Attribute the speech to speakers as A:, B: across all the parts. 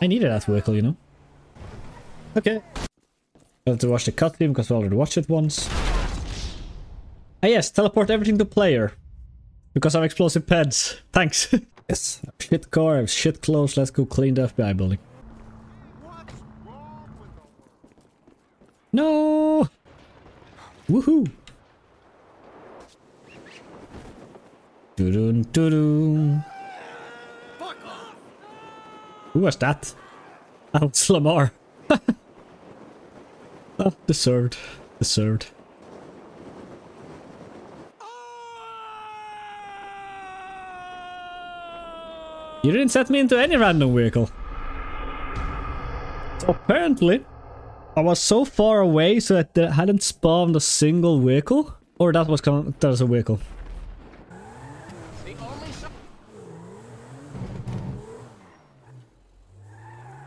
A: I needed that vehicle, you know. Okay. I have to watch the cutscene because we already watched it once. Ah yes, teleport everything to player. Because I'm explosive pets. Thanks. yes. Shit car, I have shit clothes, let's go clean the FBI building. No! Woohoo! Doo-doo, doo-doo. Who was that? It's Lamar. oh, deserved. Deserved. You didn't set me into any random vehicle. So apparently, I was so far away so that I hadn't spawned a single vehicle. Or that was that was a vehicle.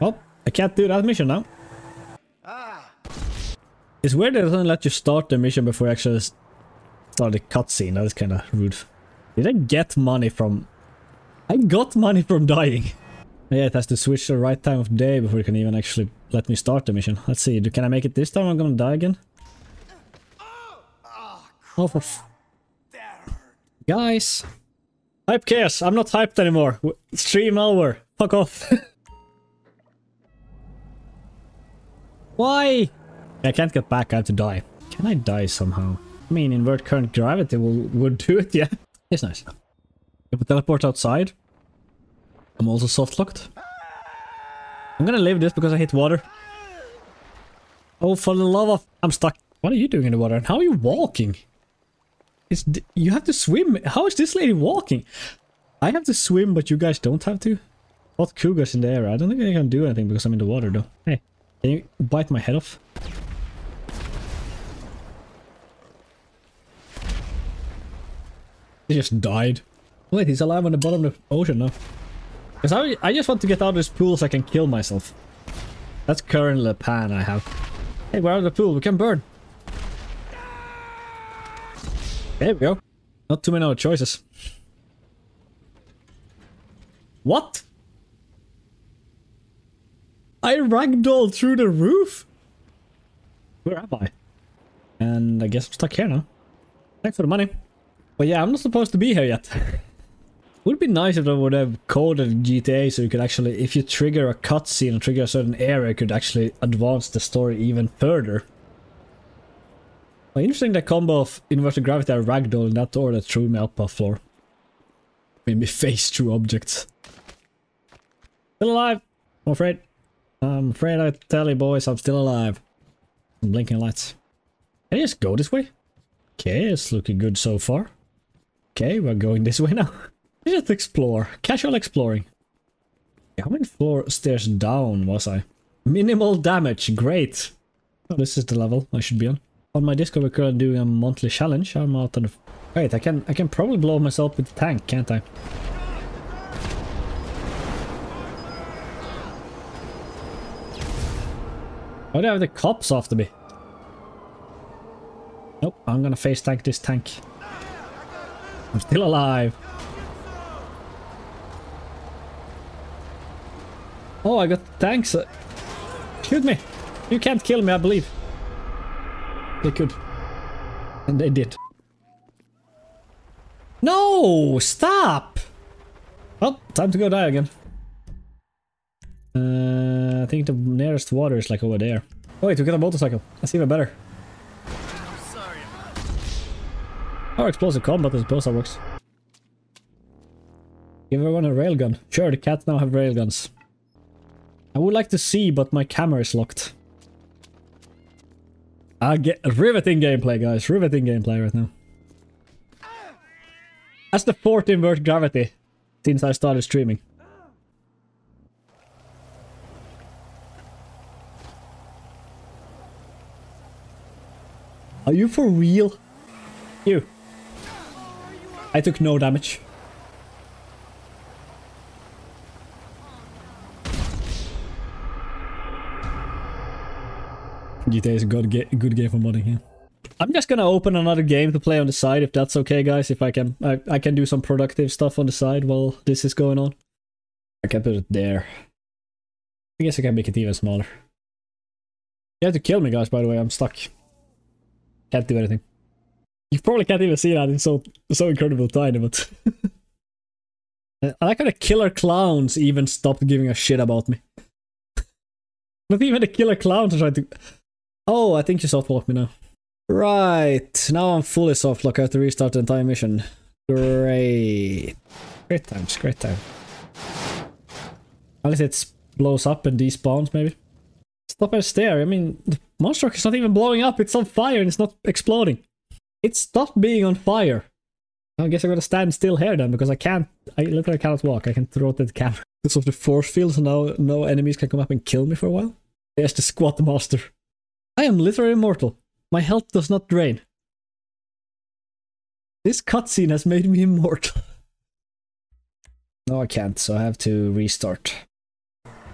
A: Oh, I can't do that mission now. Ah. It's weird that it doesn't let you start the mission before you actually start the cutscene. That is kind of rude. Did I get money from... I got money from dying. Yeah, it has to switch the right time of day before it can even actually let me start the mission. Let's see, can I make it this time? I'm gonna die again. Oh, for Guys! Hype chaos! I'm not hyped anymore! Stream over! Fuck off! Why? I can't get back, I have to die. Can I die somehow? I mean, invert current gravity will would do it, yeah. It's nice. If we teleport outside, I'm also soft locked. I'm gonna leave this because I hit water. Oh, for the love of... I'm stuck. What are you doing in the water? And how are you walking? It's You have to swim. How is this lady walking? I have to swim, but you guys don't have to? What cougars in the air? I don't think I can do anything because I'm in the water, though. Hey, can you bite my head off? He just died. Wait, he's alive on the bottom of the ocean now. Because I, I just want to get out of this pool so I can kill myself. That's currently the I have. Hey, we're out of the pool. We can burn. There we go. Not too many other choices. What? I ragdolled through the roof? Where am I? And I guess I'm stuck here now. Thanks for the money. But yeah, I'm not supposed to be here yet. Would be nice if they would have coded GTA so you could actually, if you trigger a cutscene and trigger a certain area, could actually advance the story even further. Well, interesting that combo of inverted gravity and ragdoll in that door that threw me up off floor. Made me face through objects. Still alive! I'm afraid. Um, I'm afraid I tell you boys, I'm still alive. Blinking lights. Can I just go this way? Okay, it's looking good so far. Okay, we're going this way now. Just explore. Casual exploring. How many floor stairs down was I? Minimal damage. Great. Oh, this is the level I should be on. On my Discord, we're currently doing a monthly challenge. I'm out on the... Wait, I can I can probably blow myself with the tank, can't I? Why do I have the cops after me? Nope, I'm gonna face tank this tank. I'm still alive. Oh, I got tanks. Uh, shoot me. You can't kill me, I believe. They could. And they did. No! Stop! Well, time to go die again. Uh, I think the nearest water is like over there. Oh wait, we got a motorcycle. That's even better. How explosive combat I suppose that works. Give everyone a railgun. Sure, the cats now have railguns. I would like to see, but my camera is locked. I get riveting gameplay, guys. Riveting gameplay right now. That's the fourth inverted gravity since I started streaming. Are you for real? You. I took no damage. GTA is a good, ga good game for modding here. I'm just gonna open another game to play on the side if that's okay guys, if I can I, I can do some productive stuff on the side while this is going on. I can put it there. I guess I can make it even smaller. You have to kill me, guys, by the way. I'm stuck. Can't do anything. You probably can't even see that. It's so, so incredible tiny, but... I like how the killer clowns even stopped giving a shit about me. Not even the killer clowns are trying to... Oh, I think you softlock me now. Right, now I'm fully softlock. I have to restart the entire mission. Great. Great times, great time. Unless it blows up and despawns, maybe. Stop and stare. I mean, the monster is not even blowing up. It's on fire and it's not exploding. It stopped being on fire. I guess I'm gonna stand still here then, because I can't, I literally cannot walk. I can rotate the camera. Because of the force field, so now no enemies can come up and kill me for a while. There's the squat master. I am literally immortal. My health does not drain. This cutscene has made me immortal. no, I can't, so I have to restart.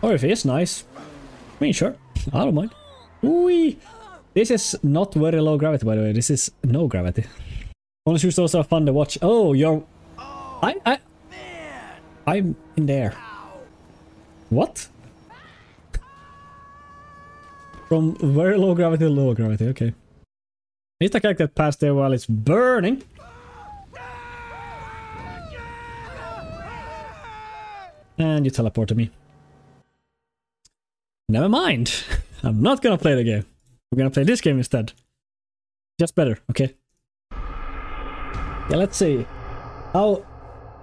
A: Or if it is nice. I mean, sure. I don't mind. Whee! This is not very low gravity, by the way. This is no gravity. Only shoes those are fun to watch. Oh, you're... I... I... man. I'm in there. What? From very low gravity to low gravity, okay. At least I can't get past there while it's burning. And you teleport to me. Never mind. I'm not gonna play the game. We're gonna play this game instead. Just better, okay? Yeah, let's see. How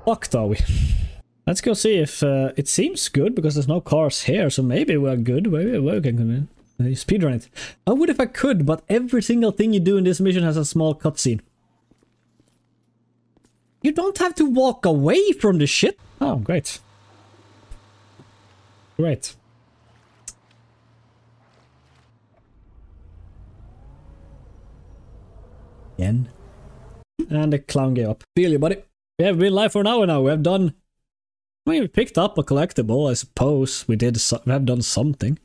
A: fucked are we? let's go see if uh, it seems good because there's no cars here, so maybe we're good. Maybe we can come in. Uh, speedrun it. I would if I could, but every single thing you do in this mission has a small cutscene. You don't have to walk away from the shit. Oh, great. Great. And the clown gave up. Feel you, buddy. We have been live for an hour now. We have done... We picked up a collectible, I suppose. We did. So we have done something.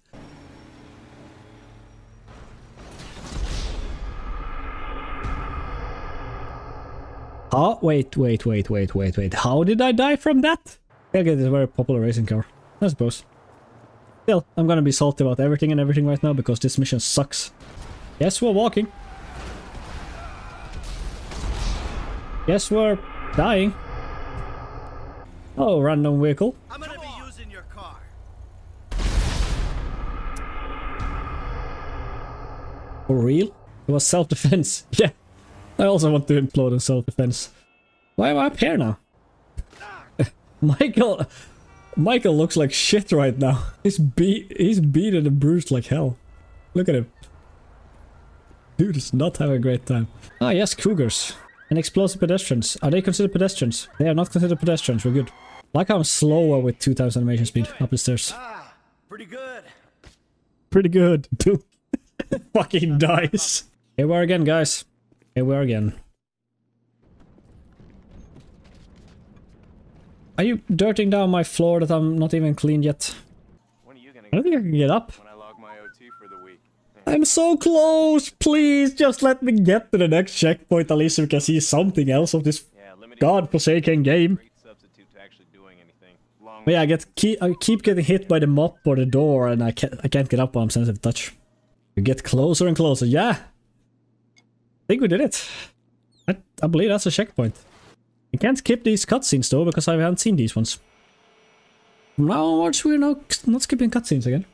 A: Oh, wait, wait, wait, wait, wait, wait. How did I die from that? Get this very popular racing car. I suppose. Still, I'm gonna be salty about everything and everything right now because this mission sucks. Yes, we're walking. Yes, we're dying. Oh, random vehicle. I'm gonna be using your car. For real? It was self-defense. yeah. I also want to implode in self-defense. Why am I up here now? Michael... Michael looks like shit right now. He's beat he's beaten and bruised like hell. Look at him. Dude does not having a great time. Ah yes, cougars. And explosive pedestrians. Are they considered pedestrians? They are not considered pedestrians, we're good. Like how I'm slower with 2000 animation speed up the stairs. Ah, pretty good. Pretty good. Dude. Fucking dies. Here we are again, guys. Here we are again. Are you dirting down my floor that I'm not even cleaned yet? I don't think I can get up. I'm so close! Please, just let me get to the next checkpoint at least so we can see something else of this yeah, god-forsaken game. But yeah, I get keep, I keep getting hit by the mop or the door and I can't, I can't get up while I'm sensitive touch. We get closer and closer. Yeah! I think we did it. I, I believe that's a checkpoint. I can't skip these cutscenes though, because I haven't seen these ones. From now onwards, we're not, not skipping cutscenes again.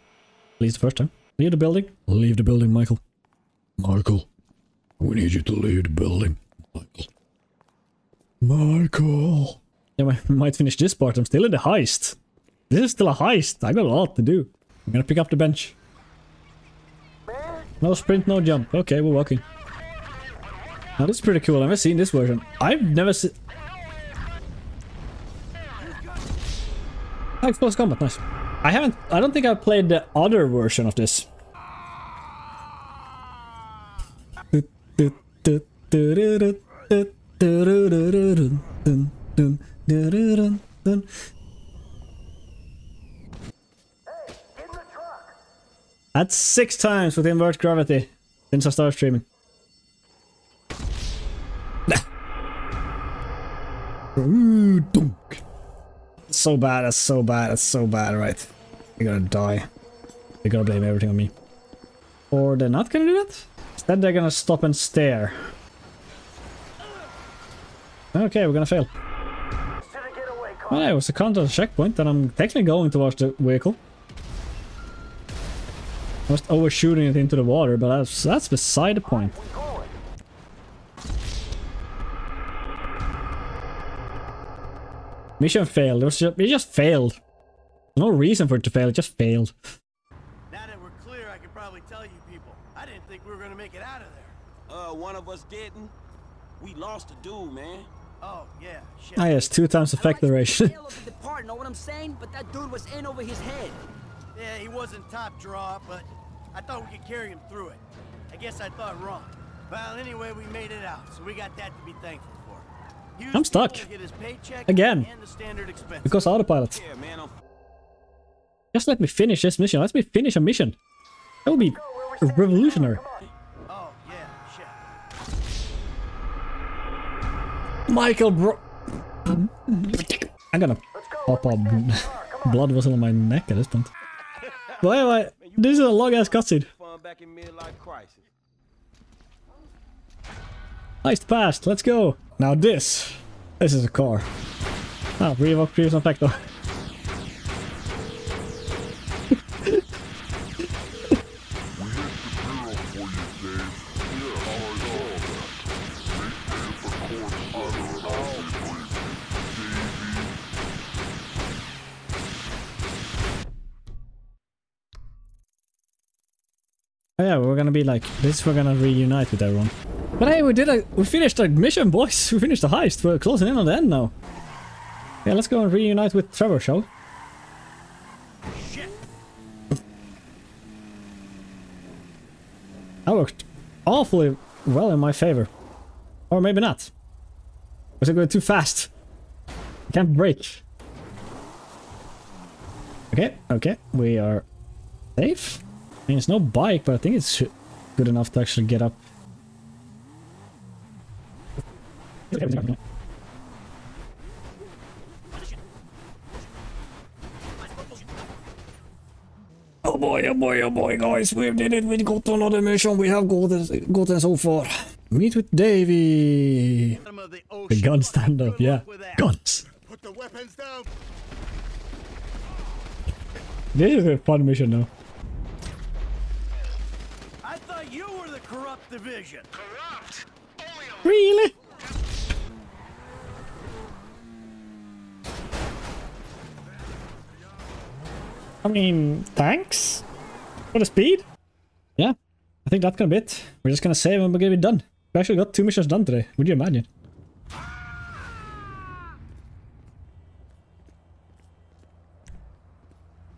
A: At least the first time. Leave the building. Leave the building, Michael. Michael, we need you to leave the building. Michael. Michael. Yeah, I might finish this part. I'm still in the heist. This is still a heist. I got a lot to do. I'm gonna pick up the bench. No sprint, no jump. Okay, we're walking. Now this is pretty cool. I've never seen this version. I've never seen... Oh, close combat, nice. I haven't, I don't think I've played the other version of this. That's six times with invert gravity since I started streaming. Ooh, dunk so bad, that's so bad, that's so bad, right. You're gonna die. They're gonna blame everything on me. Or they're not gonna do that? Instead they're gonna stop and stare. Okay, we're gonna fail. Well, yeah, it was a contact checkpoint, and I'm technically going towards the vehicle. I was overshooting it into the water, but that's, that's beside the point. Mission failed. It, was just, it just failed. No reason for it to fail, it just failed.
B: Now that we're clear, I can probably tell you people. I didn't think we were gonna make it out of there.
C: Uh, one of us didn't. We lost a dude, man.
B: Oh, yeah, shit.
A: Ah yes, two times effect duration.
D: Part, know what I'm saying? But that dude was in over his head.
B: Yeah, he wasn't top draw, but I thought we could carry him through it. I guess I thought wrong. Well, anyway, we made it out, so we got that to be thankful for. Hughes
A: I'm stuck.
B: will Get his paycheck
A: Again.
B: And the standard expenses.
A: because autopilot.
C: Yeah, man, I'm
A: Just let me finish this mission. Let me finish a mission. That would be revolutionary.
B: Oh.
A: Michael bro... I'm gonna pop a blood vessel on my neck at this point. But anyway, this is a long ass cutscene.
C: fun back in midlife crisis.
A: Heist passed, let's go. Now this. This is a car. Ah, revoke previous though. Oh yeah, we're gonna be like this. We're gonna reunite with everyone. But hey, we did a we finished a mission, boys. We finished the heist. We're closing in on the end now. Yeah, let's go and reunite with Trevor, shall we? That worked awfully well in my favor. Or maybe not. Was it going too fast? I can't brake. Okay, okay, we are safe. I mean, it's no bike, but I think it's good enough to actually get up. Oh boy, oh boy, oh boy, guys, we did it. We got another mission. We have gotten, gotten so far. Meet with
B: Davy. The,
A: gun stand up, yeah. Guns.
B: Put the weapons down.
A: This is a fun mission now.
B: I thought you were the corrupt division. Corrupt?
A: Really? I mean, thanks for the speed. Yeah, I think that's gonna be it. We're just gonna save and we're gonna be done. We actually got two missions done today. Would you imagine?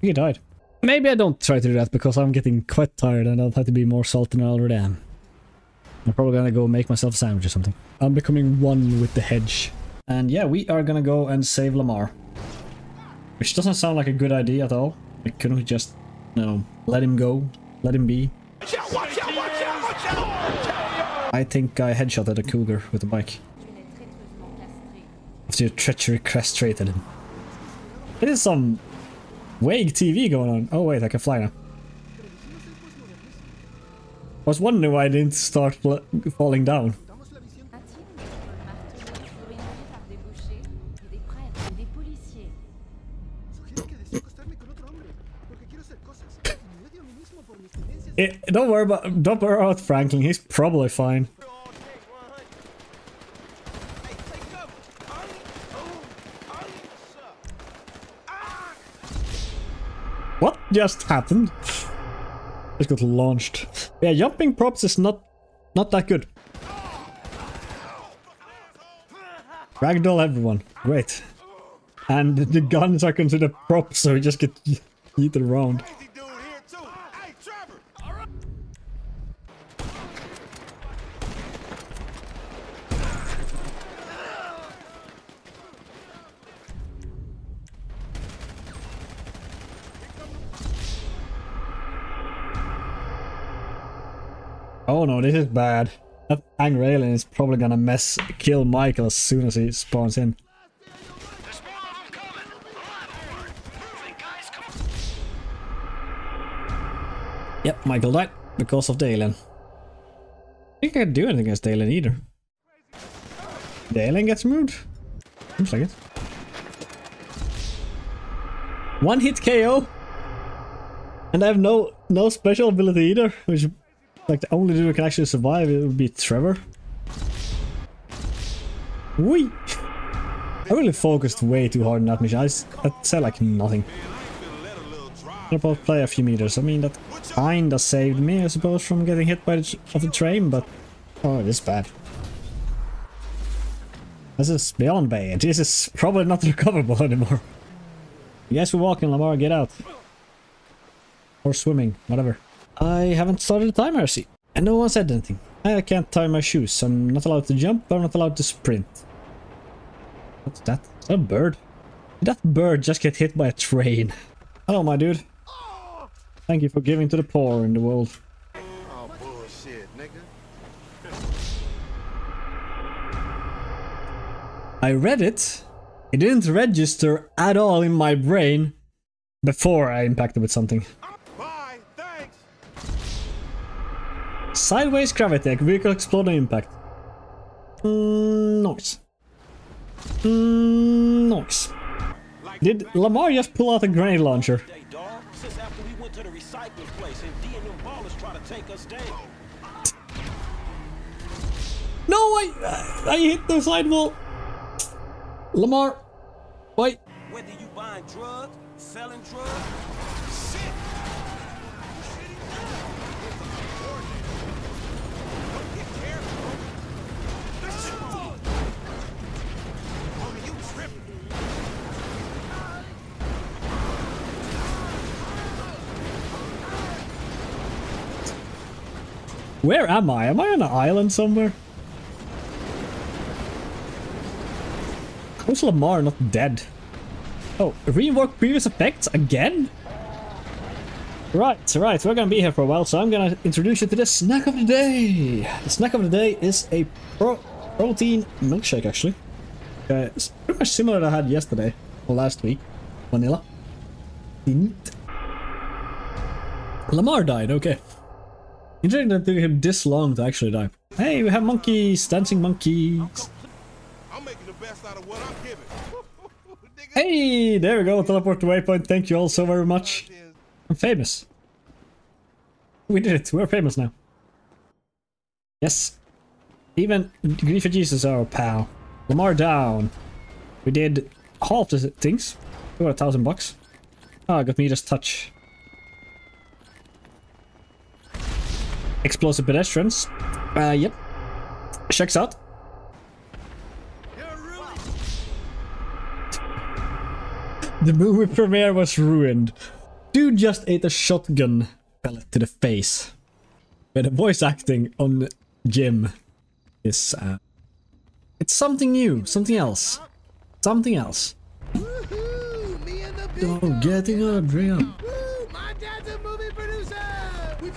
A: He died. Maybe I don't try to do that because I'm getting quite tired and I'll have to be more salty than I already am. I'm probably gonna go make myself a sandwich or something. I'm becoming one with the hedge. And yeah, we are gonna go and save Lamar. Which doesn't sound like a good idea at all. Like, couldn't we just, you know, let him go? Let him be? I think I headshotted a cougar with a bike. After you treachery castrated him. It is some vague TV going on. Oh wait, I can fly now. I was wondering why I didn't start falling down. Don't worry about don't worry about Franklin. He's probably fine.
C: All day, 100. Hey, take cover. Ollie. Ollie, what's up?
A: What just happened? Just got launched. Yeah, jumping props is not not that good. Ragdoll everyone. Great. And the guns are considered props, so we just get yeeted around.
B: Crazy dude here too. Hey, Trevor. All right.
A: Oh no, this is bad. That angry alien is probably gonna mess kill Michael as soon as he spawns in. Yep, Michael died because of the alien. I think I can't do anything against the alien either. The alien gets moved? Seems like it. One hit KO! And I have no no special ability either, which like the only dude who can actually survive it would be Trevor. Whee! I really focused way too hard on that mission. I, said like nothing. About play a few meters. I mean that kinda saved me, I suppose, from getting hit by the of the train, but oh, it is bad. This is beyond bad. This is probably not recoverable anymore. Yes, we're walking, Lamar. Get out. Or swimming, whatever. I haven't started the timer, I see. And no one said anything. I can't tie my shoes. I'm not allowed to jump, but I'm not allowed to sprint. What's that? Is that a bird? Did that bird just get hit by a train? Hello, my dude. Thank you for giving to the poor in the world.
C: Oh, bullshit, nigga.
A: I read it. It didn't register at all in my brain before I impacted with something. Sideways gravity, vehicle exploding impact. Mm, noise. Mm, noise. Did Lamar just pull out a grenade launcher? No, I I hit the sidewall. Lamar, wait.
E: Whether you buying drugs, selling drugs, shit.
A: Where am I? Am I on an island somewhere? How's Lamar not dead? Oh, rework previous effects again? Right, right, we're gonna be here for a while, so I'm gonna introduce you to the snack of the day. The snack of the day is a pro protein milkshake, actually. Uh, it's pretty much similar to I had yesterday, or last week. Vanilla. Lamar died, okay. Interesting that it took him this long to actually die. Hey, we have monkeys, dancing monkeys.
C: I'm making the best out of what I'm given.
A: Hey, there we go, teleport to waypoint. Thank you all so very much. I'm famous. We did it. We're famous now. Yes. Even Griefer Jesus, our pal. Lamar down. We did half the things. We got a thousand bucks. Ah, got me just touch. Explosive pedestrians. Uh, yep. Checks out. The movie premiere was ruined. Dude just ate a shotgun pellet to the face. But the voice acting on Jim is uh, it's something new, something else, something else.
F: Woohoo! Me and the big
A: Oh, getting a drink.
F: Woo! My dad's a movie producer, which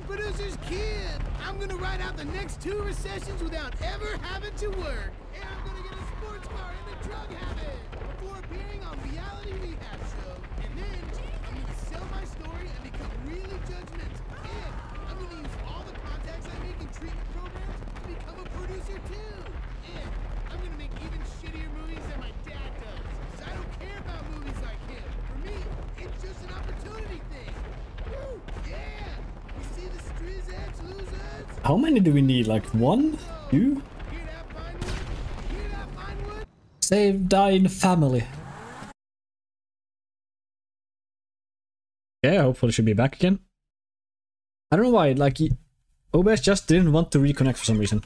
F: producer's kid. I'm gonna ride out the next two recessions without ever having to work. And I'm gonna get a sports car and a drug habit before appearing on reality rehab show. And then I'm gonna sell my story and become really judgmental. And I'm gonna use all the contacts I make in treatment programs to become a producer too. And I'm gonna make even shittier movies than my dad does. 'Cause I don't care about movies like him. For me, it's just an opportunity thing. Woo! Yeah! You see the Striz X losers?
A: How many do we need? Like one, two?
F: Hear that, Vinewood? Hear that, Vinewood?
A: Save dying family. Yeah, hopefully she'll be back again. I don't know why, like, he- OBS just didn't want to reconnect for some reason.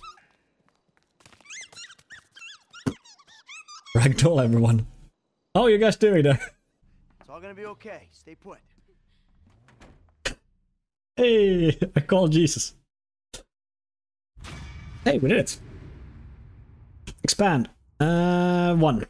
A: Ragdoll, everyone. How are you guys doing there?
B: It's all gonna be okay. Stay put.
A: Hey, I called Jesus. Hey, we did it. Expand. Uh, one.